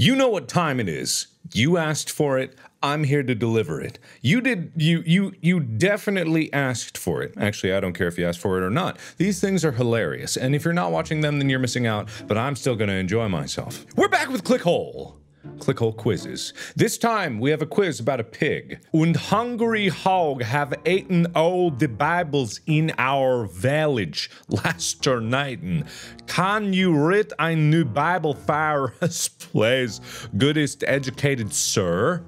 You know what time it is. You asked for it. I'm here to deliver it. You did you you you definitely asked for it. Actually, I don't care if you asked for it or not. These things are hilarious. And if you're not watching them, then you're missing out, but I'm still going to enjoy myself. We're back with Clickhole. Clickhole quizzes. This time we have a quiz about a pig. Und hungry hog have eaten all the Bibles in our village last night. Can you read a new Bible for us, please, goodest educated sir?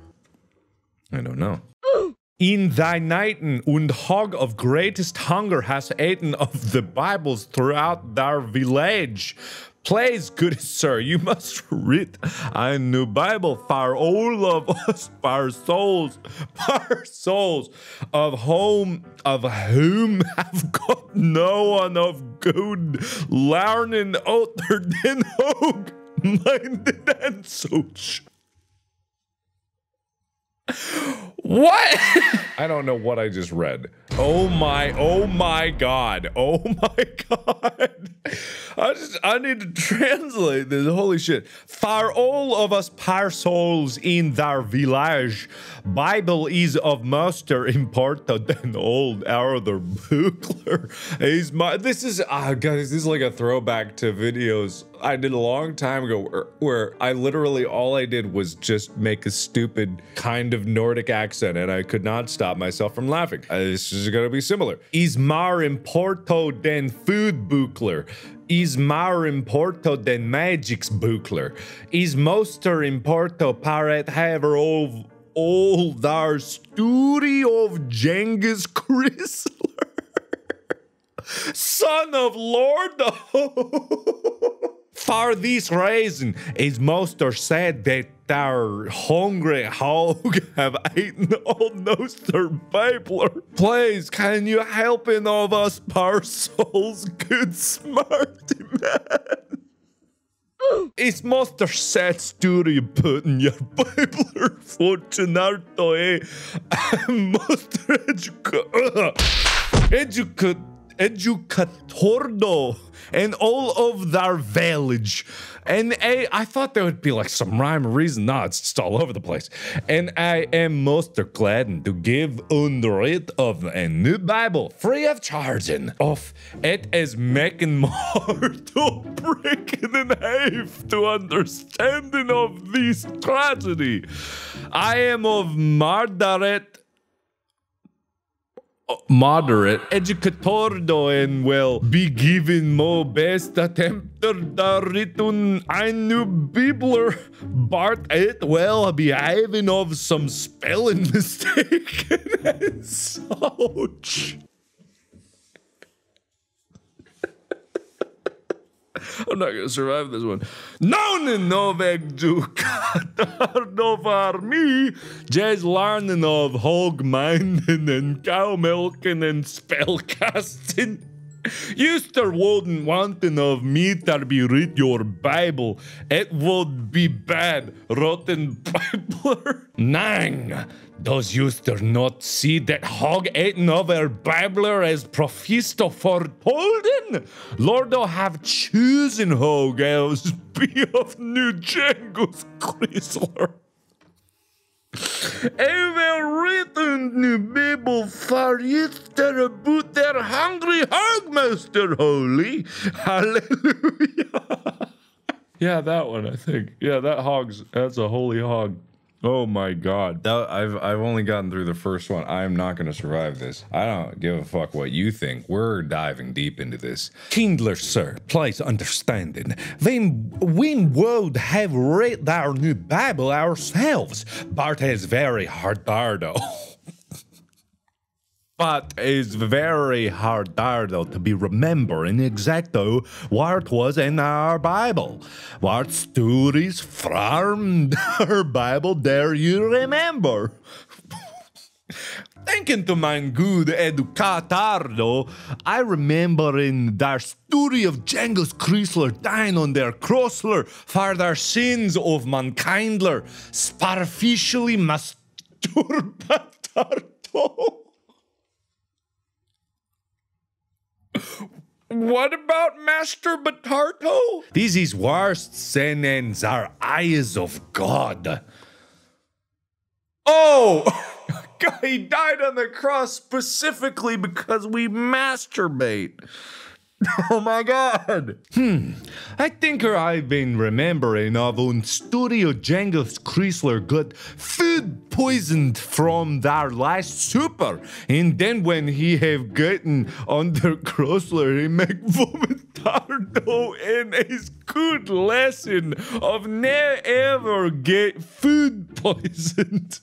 I don't know. In thy nighten und hog of greatest hunger has eaten of the Bibles throughout our village. Please, good sir, you must read a new Bible for all of us, for souls, for souls of whom of whom have got no one of good learning other than hog minded and such. What? I don't know what I just read. Oh my, oh my god. Oh my god. I just, I need to translate this. Holy shit. For all of us souls in their village, Bible is of muster important than old other bookler. Is my, this is, ah, guys, this is like a throwback to videos I did a long time ago where, where I literally, all I did was just make a stupid kind of Nordic accent and I could not stop myself from laughing. Uh, this is gonna be similar. Is more important than food bookler is more important than magic's bookler. Is moster important parrot have of all their story of Genghis Chrysler. Son of Lord. Oh. For this reason, is Moster said that our hungry hog have eaten almost their babler. Please, can you help in all of us souls, good smarty man? Is Master said story put in your babler fortunato eh? Master educa educa educatordo and all of their village. And I, I thought there would be like some rhyme or reason. No, it's just all over the place. And I am most glad to give under it of a new Bible free of charging. Of it is making more to breaking in half to understanding of this tragedy. I am of Margaret moderate. Educatordo and will be given mo best attempt. Written new bibler. Bart it will be having of some spelling mistake. And I'm not gonna survive this one. Nonen Novak for me, just learning of hog minding and cow milking and spell casting. Easter wouldn't wanting of me to be read your Bible. It would be bad, rotten Bibler. Nang, does Easter not see that hog of our Bibler as profisto for holding? Lordo have chosen hog as be of New Jangles Chrysler. Ever written new Bible for Easter about their hungry hog, Master holy. Hallelujah. yeah, that one, I think. Yeah, that hog's that's a holy hog. Oh my god. That, I've I've only gotten through the first one. I am not going to survive this. I don't give a fuck what you think. We're diving deep into this. Kindler, sir, please understanding. When we would have read our new Bible ourselves, Bart is very hard though. but it's very hard to be remembering exactly what was in our Bible. What stories from our Bible dare you remember? Thinking to my good educatardo, I remember in their story of Genghis Chrysler dying on their Chrysler for their sins of mankindler, superficially masturbatardo. What about Master Batarto? This is worst sin and our eyes of God. Oh! he died on the cross specifically because we masturbate. Oh my god. Hmm. I think I've been remembering of when Studio Jengis Chrysler got food poisoned from their last super. And then when he have gotten under Chrysler, he make vomitardo and his good lesson of never ever get food poisoned.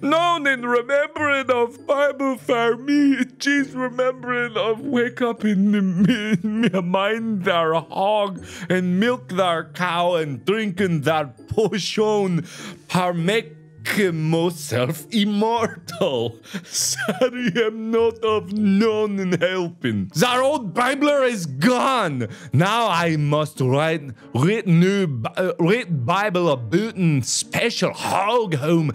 Known in remembering of Bible for me, she's remembering of wake up in the me, mind their hog and milk their cow and drinking their potion. Par make myself immortal. Sorry, I'm not of none in helping. The old Bibler is gone. Now I must write, read new, uh, Bible about in special hog home,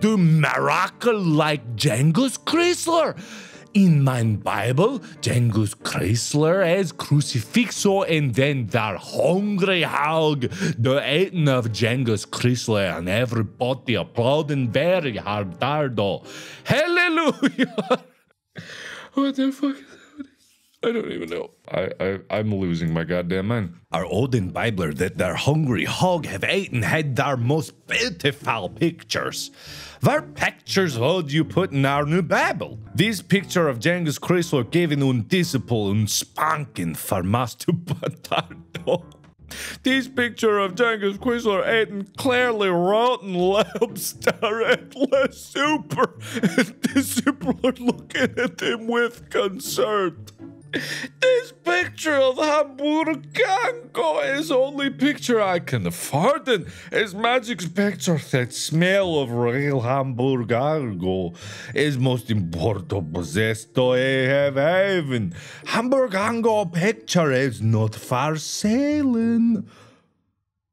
do miracle like Jengis Chrysler. In my Bible, Jengis Chrysler as crucifixo and then their hungry hog, the eating of Jengis Chrysler and everybody applauding very hard dardo. Hallelujah! what the fuck? I don't even know. I, I I'm losing my goddamn mind. Our Odin Bibler that their hungry hog have eaten had their most beautiful pictures. What pictures would you put in our new Bible? This picture of Genghis Chrysler giving un disciple un spanking for Master Potato. This picture of Genghis Chrysler eating clearly rotten lobster at La Super, and the super are looking at him with concern. This picture of Hamburgango is only picture I can afford and is magic's picture that smell of real Hamburgango is most important possessed I have even. Hamburgango picture is not for selling.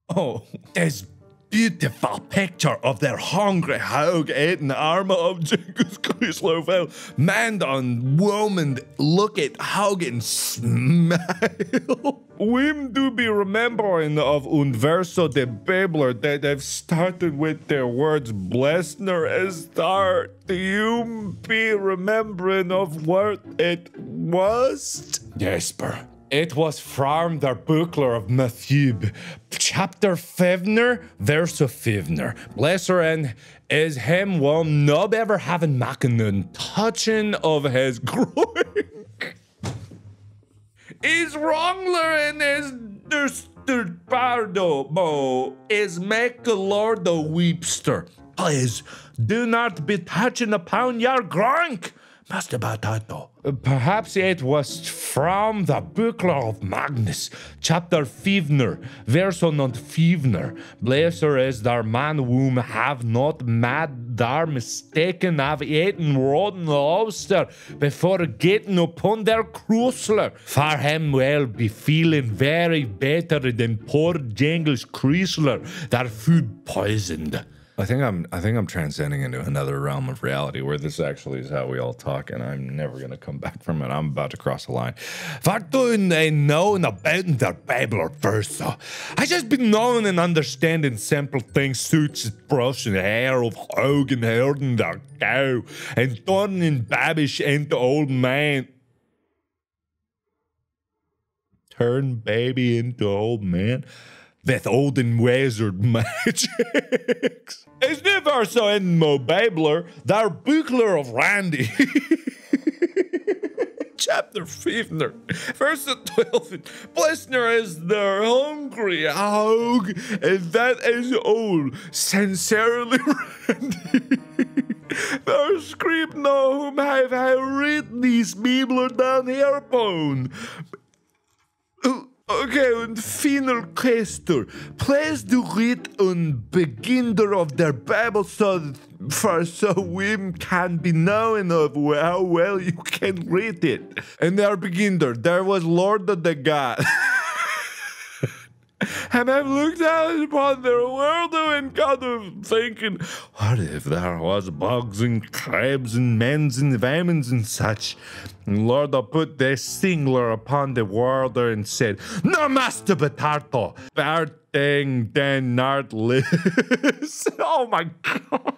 Oh, there's beautiful picture of their hungry hog eating armor of Genghis. Well, man and woman look at hog and smile. Wim do be remembering of Unverso de Babler that have started with their words Blessner as start. Do you be remembering of what it was? Jesper. It was from the Bookler of Matthew, chapter Fivner, verse of Fivner. Blesser and is him will not ever having maken touching of his growing. is wrongler in his duster bardo mo is make Lord the weepster. Please do not be touching upon your gronk. Batato. Uh, perhaps it was from the Book of Magnus, chapter Fivner, verse on Fivner. Blessed is their man whom have not mad their mistaken have eaten rotten lobster before getting upon their cruisler. For him will be feeling very better than poor Jengis Chrysler, their food poisoned. I think I'm I think I'm transcending into another realm of reality where this actually is how we all talk, and I'm never gonna come back from it. I'm about to cross the line. What do they know about their Bible versa? I just been knowing and understanding simple things such as brushing the hair of Hogan herding their cow and turning Babish into old man. Turn baby into old man with olden wizard magics. It's never so in Mo Babler, their buckler of Randy. Chapter 15, verse 12. Blessner is their hungry hog, and that is all. Sincerely, Randy. Their script no whom have I read these people down here bone. Okay, und final question. Please do read and beginner of their Bible so for so we can be knowing of how well you can read it. And their beginner, there was Lord of the God. And I've looked out upon their world and kind of thinking, what if there was bugs and crabs and men's and famines and such? And Lord, I put this singler upon the world and said, No, Master Potato, Barting den Nart lives. oh my God.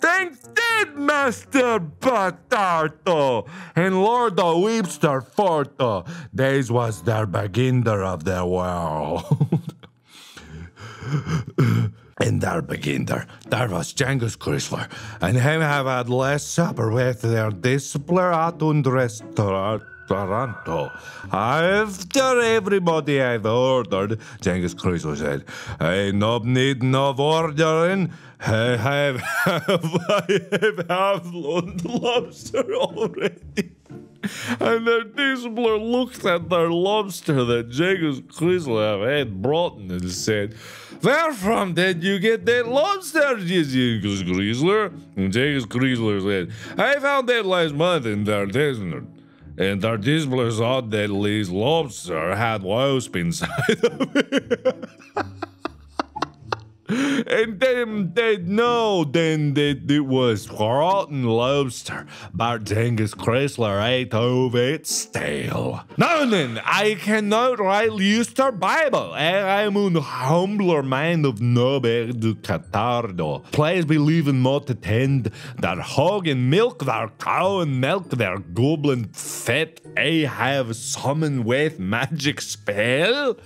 Thanks dead, Master Potato, and Lord the Webster Forto. This was their beginner of the world. In their beginner, there there was Genghis Chrysler, and him have had last supper with their discipler at restaurant. Toronto. After everybody had ordered, Genghis Chrysler said, I no need no ordering. I have, I have half lobster already. And their discipler looked at their lobster that Genghis Chrysler had brought and said, Where from did you get that lobster, Chrysler? And Genghis Chrysler said, I found that last month in their desert. And our display thought that Lee's lobster had wasp inside of it. and then they know then that it was rotten lobster, but Genghis Chrysler ate of it stale. Now then, I cannot write Easter Bible, and I'm an humbler man of Nobe du Catardo. Please believe in what attend, that hog and milk, their cow and milk, their goblin fat, I have summoned with magic spell.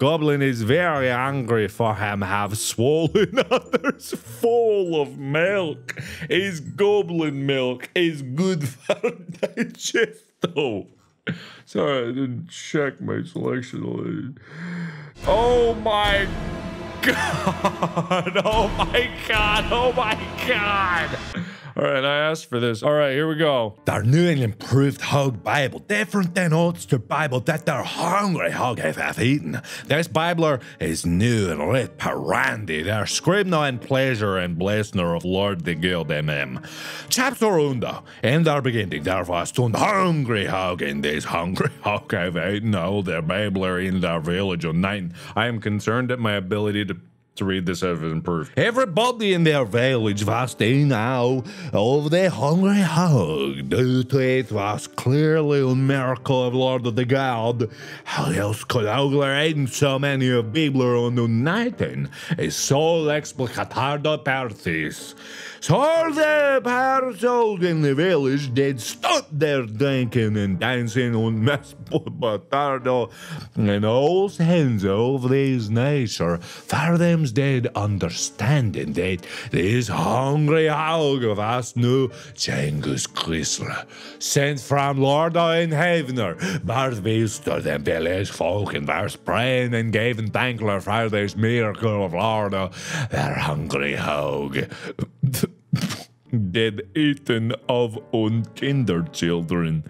Goblin is very angry for him have swollen others full of milk. His goblin milk is good for digesto. Sorry, I didn't check my selection. Oh my god! Oh my god! Oh my god! All right, I asked for this. All right, here we go. Their new and improved Hog Bible, different than Ulster Bible that their hungry hog have, eaten. This Bible is new and lit parandy. Their scribner and pleasure and blessner of Lord the Guild MM. Chapter Unda. In their beginning, there was one hungry hog, and this hungry hog have eaten all their Bible in their village on night. I am concerned at my ability to to read this have improved. Everybody in their village was now of the hungry hog. Due to it was clearly a miracle of Lord of the God. How else could Ogler eaten so many of Bibler on the nighting? A soul explicatardo partis. So all the parents in the village did stop their drinking and dancing on Mass Potardo and all sense of this nature. For them's dead understanding that this hungry hog of us knew Genghis Chrysler, sent from Lord in Heavener, but visited them village folk and were praying and giving thankler for this miracle of Lord, their hungry hog. Dead eaten of un children.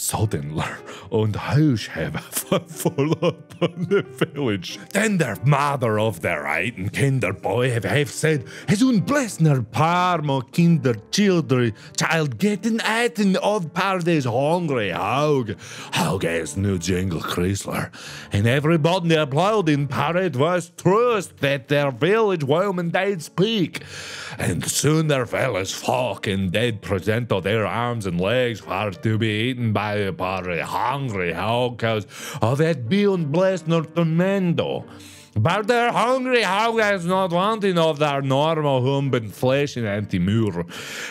Suddenly, und house have full upon the village. Then their mother of their eiten kinder boy have, have said, Es un blessner parmo kinder children, child getting eaten of pardes hungry haug. Haug is new jingle Chrysler. And everybody applauded in parade was trust that their village women did speak. And soon their fellows folk and dead present of their arms and legs for to be eaten by a party hungry cause of that beyond blessed nor tremendo. But they're hungry is not wanting of their normal human flesh and anti-mur.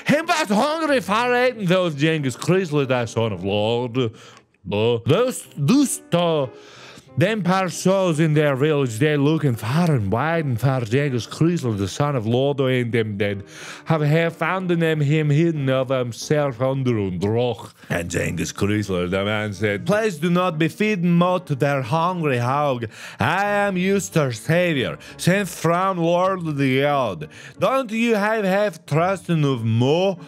Him was hungry for eating those Genghis Chrysler, that son of Lord. Uh, those, those, uh, them par souls in their village, they're looking far and wide and far Genghis Chrysler, the son of Lodo, and them dead, have have found them him hidden of himself under Undroch. And Genghis Chrysler, the man said, Please do not be feeding mo to their hungry hog. I am your savior, sent from Lord the God. Don't you have have trust in of mo?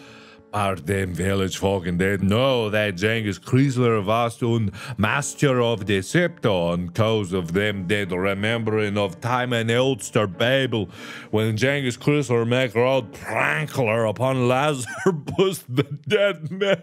Are them village folk and they know that Genghis Chrysler was un master of Deception cause of them dead remembering of time in Ulster Babel when Genghis Chrysler make road prankler upon Lazarus the dead man.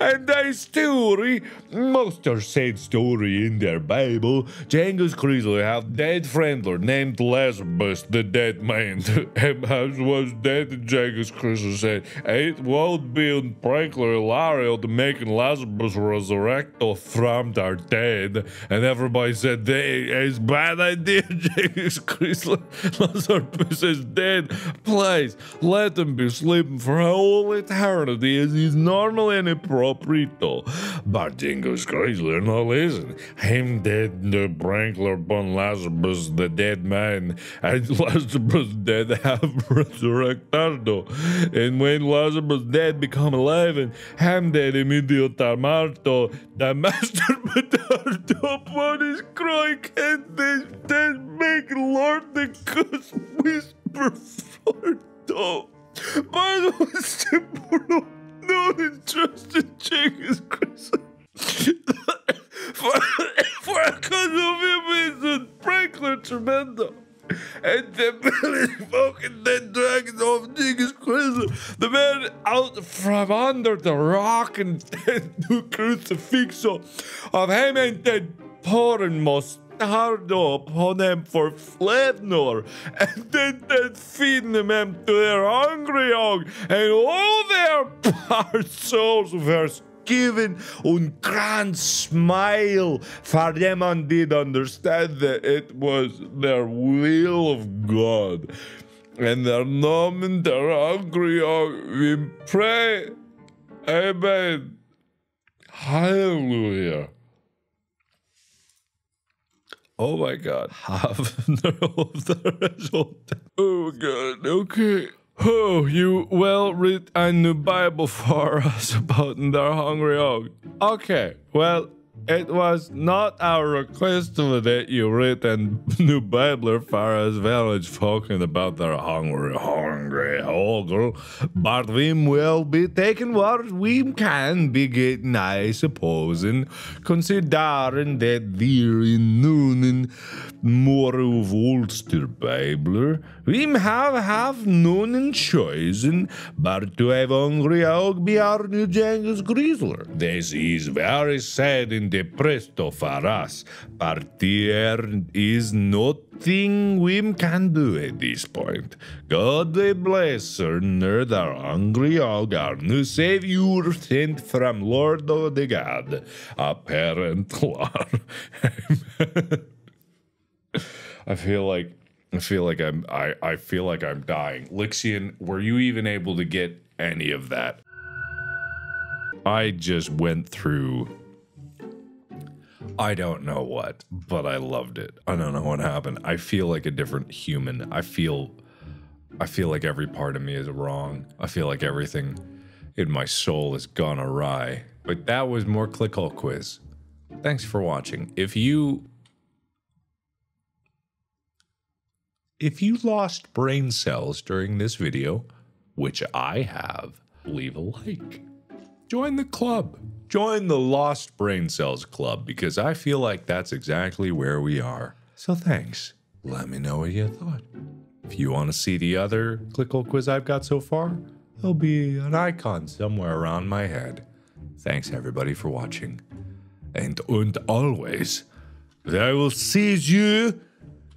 and they story, most are said story in their Bible, Genghis Chrysler have dead friendler named Lazarus the dead man. and as was dead, Genghis Chrysler said, it won't be un prankler hilario to making Lazarus resurrect or from their dead. And everybody said, they, it's bad idea, Jesus Christ, Lazarus is dead. Please, let him be sleeping for all eternity as he's normal and appropriato. But Genghis Chrysler no listen. Him dead the prankler upon Lazarus, the dead man, and Lazarus dead have resurrectado. And when Lazarus dead become alive and ham dead immediate marto, the master upon his crying and this dead make Lord the goose whisper for do. But was simple known and trusted Genghis Chrysler. for, for a cause of him is a Franklin Tremendo. And the village folk and then dragons of Genghis Chrysler, the man out from under the rock and then the crucifixo of him and then pouring mostardo upon them for flavor, and then then feeding them to their hungry hog, and all their souls were given un grand smile for them and did understand that it was their will of God. And their nomen, their hungry we pray. Amen. Hallelujah. Oh my God. Have the result. Oh God. Okay. Oh, you well read a new Bible for us about the hungry hog. Okay, well, it was not our request that you read a new Bible for us village folk about their hungry, hungry hog, but we will be taking what we can be getting, I suppose, and considering that in noon and more of Ulster Bible, we have have none choice, but to have be our new Genghis Grizzler. This is very sad and depressed for us, but there is nothing we can do at this point. God bless her, nerd, our hungry hog, our new savior sent from Lord of the God, apparent Lord. I feel like I feel like I'm I, I feel like I'm dying. Lixian, were you even able to get any of that? I just went through I don't know what, but I loved it. I don't know what happened. I feel like a different human. I feel I feel like every part of me is wrong. I feel like everything in my soul has gone awry. But that was more Clickhole quiz. Thanks for watching. If you If you lost brain cells during this video, which I have, leave a like. Join the club. Join the Lost Brain Cells Club because I feel like that's exactly where we are. So thanks. Let me know what you thought. If you want to see the other Clickhole quiz I've got so far, there'll be an icon somewhere around my head. Thanks everybody for watching. And and always, I will see you